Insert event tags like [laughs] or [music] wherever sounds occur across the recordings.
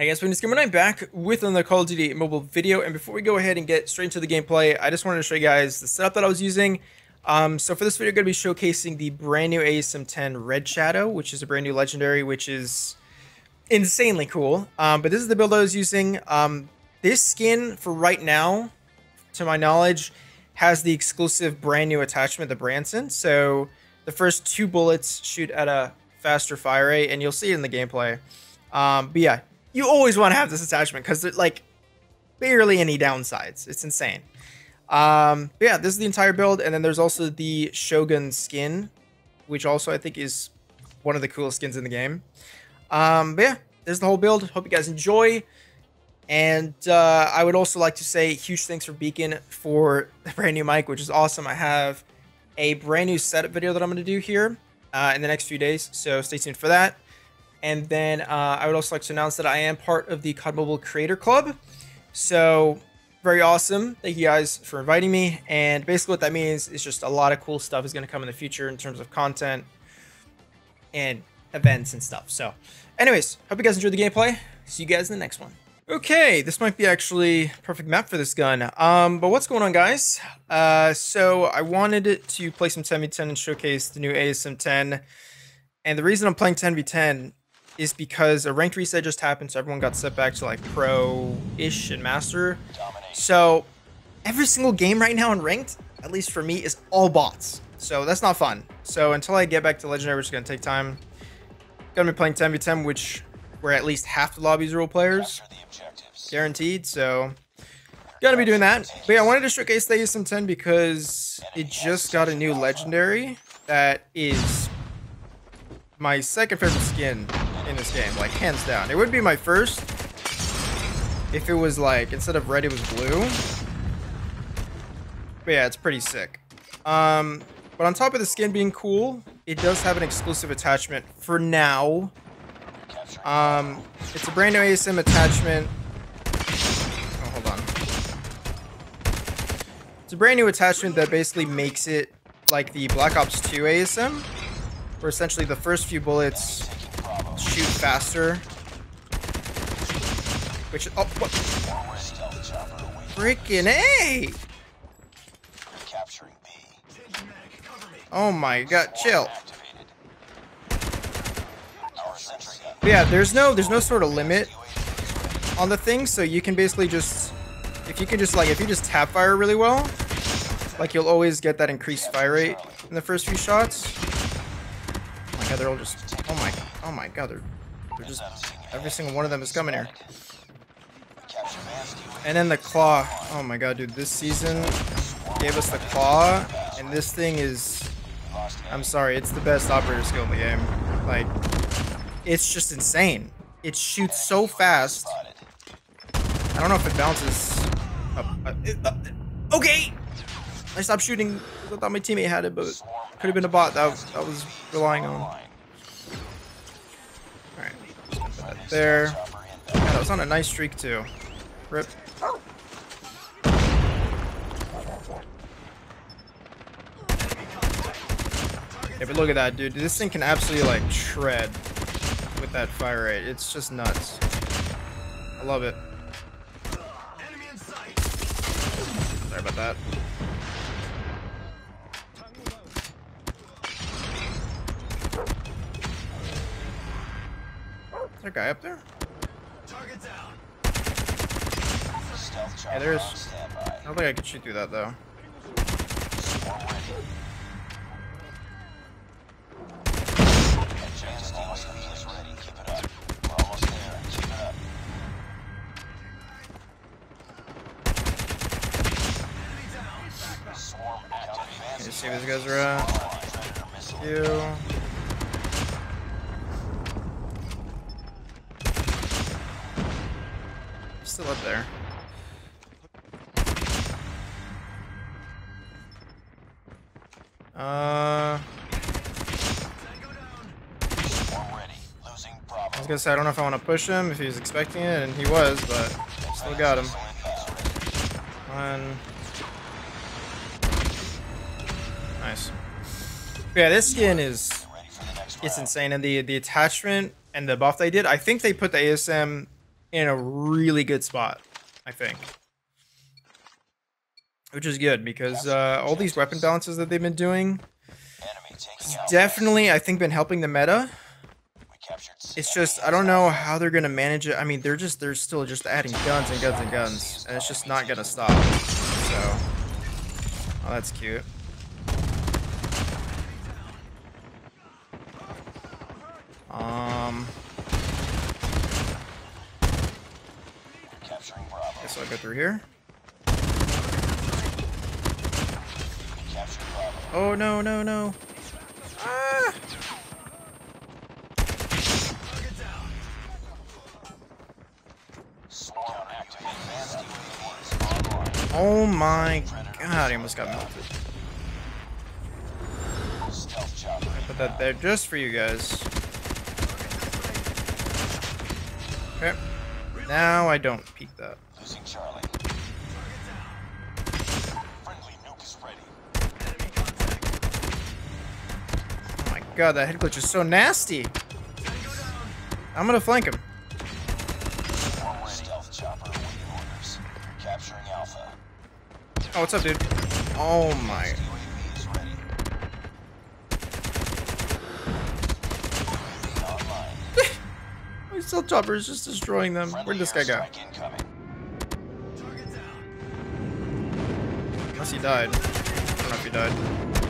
Hey guys, Bnatesgamer 9 back with another Call of Duty mobile video, and before we go ahead and get straight into the gameplay, I just wanted to show you guys the setup that I was using. Um, so for this video, I'm going to be showcasing the brand new ASM-10 Red Shadow, which is a brand new legendary, which is insanely cool. Um, but this is the build I was using. Um, this skin, for right now, to my knowledge, has the exclusive brand new attachment, the Branson. So the first two bullets shoot at a faster fire rate, and you'll see it in the gameplay. Um, but yeah, you always want to have this attachment because there's like barely any downsides. It's insane. Um, yeah, this is the entire build, and then there's also the Shogun skin, which also I think is one of the coolest skins in the game. Um, but yeah, is the whole build. Hope you guys enjoy. And uh, I would also like to say huge thanks for Beacn for [laughs] the brand new mic, which is awesome. I have a brand new setup video that I'm going to do here uh, in the next few days, so stay tuned for that. And then uh, I would also like to announce that I am part of the COD Mobile Creator Club. So very awesome. Thank you guys for inviting me. And basically what that means is just a lot of cool stuff is going to come in the future in terms of content and events and stuff. So anyways, hope you guys enjoyed the gameplay. See you guys in the next one. Okay, this might be actually perfect map for this gun. Um, but what's going on, guys? Uh, so I wanted to play some 10v10 and showcase the new ASM-10. And the reason I'm playing 10v10 is because a ranked reset just happened, so everyone got set back to like pro-ish and master. So every single game right now in ranked, at least for me, is all bots. So that's not fun. So until I get back to legendary, which is gonna take time, gonna be playing 10v10, which where at least half the lobbies are role players, guaranteed. So gonna be doing that. But yeah, I wanted to showcase the ASM-10 because it just got a new legendary that is my second favorite skin in this game, like hands down. It would be my first if it was like, instead of red, it was blue. But yeah, it's pretty sick. Um, but on top of the skin being cool, it does have an exclusive attachment for now. Um, it's a brand new ASM attachment. Oh, hold on. It's a brand new attachment that basically makes it like the Black Ops 2 ASM, where essentially the first few bullets shoot faster. Which oh what? Freaking A! Oh my god, chill. But yeah, there's no there's no sort of limit on the thing, so you can basically just if you can just like if you just tap fire really well, like you'll always get that increased fire rate in the first few shots. God, they're all just oh my Oh my god, they're, they're just... Every single one of them is coming here. And then the claw. Oh my god, dude. This season gave us the claw. And this thing is... I'm sorry, it's the best operator skill in the game. Like, it's just insane. It shoots so fast. I don't know if it bounces up. Uh, uh, okay! I stopped shooting. I thought my teammate had it, but could have been a bot that I was relying on. Alright. there. Yeah, that was on a nice streak too. Rip. Yeah, but look at that, dude. This thing can absolutely, like, shred with that fire rate. It's just nuts. I love it. Sorry about that. There a guy up there? Yeah, there's. I don't think I can shoot through that though. Okay, see where these guys are uh, at. You. Still up there. Uh... I was gonna say, I don't know if I want to push him, if he was expecting it, and he was, but still got him. One. Nice. yeah, this skin is... It's insane, and the, the attachment and the buff they did, I think they put the ASM in a really good spot, I think. Which is good because uh, all these weapon balances that they've been doing definitely, I think, been helping the meta. It's just I don't know how they're gonna manage it. I mean, they're just they're still just adding guns and guns and guns, and it's just not gonna stop. So, oh, that's cute. Um, guess I'll go through here. Oh no no no! Ah! Oh my god, he almost got melted. I put that there just for you guys. Okay. Now I don't peek that. God, that head glitch is so nasty. I'm gonna flank him. Oh, what's up, dude? Oh my. [laughs] My stealth chopper is just destroying them. Where'd this guy go? Unless he died. I don't know if he died.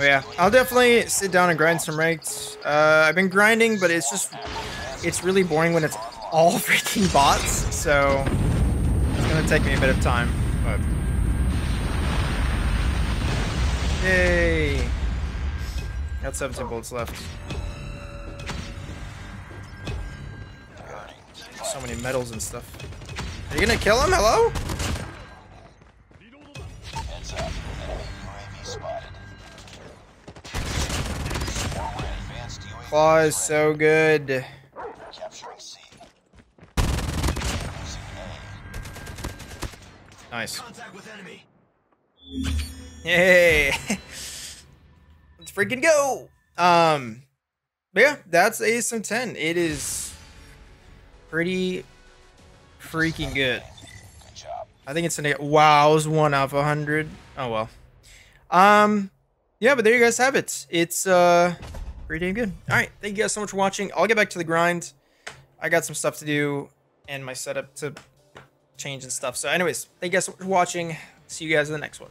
yeah, I'll definitely sit down and grind some ranked. Uh, I've been grinding, but it's just, it's really boring when it's all [laughs] freaking bots, so it's gonna take me a bit of time, but... Yay! Got 17 bullets left. So many medals and stuff. Are you gonna kill him? Hello? Claw is so good. Nice. Hey, [laughs] let's freaking go. Um, yeah, that's ASM 10. It is pretty freaking good. I think it's an wow, it was one out of a hundred. Oh well. Um, yeah, but there you guys have it. It's uh pretty damn good. All right, thank you guys so much for watching. I'll get back to the grind. I got some stuff to do and my setup to change and stuff. So anyways, thank you guys so much for watching. See you guys in the next one.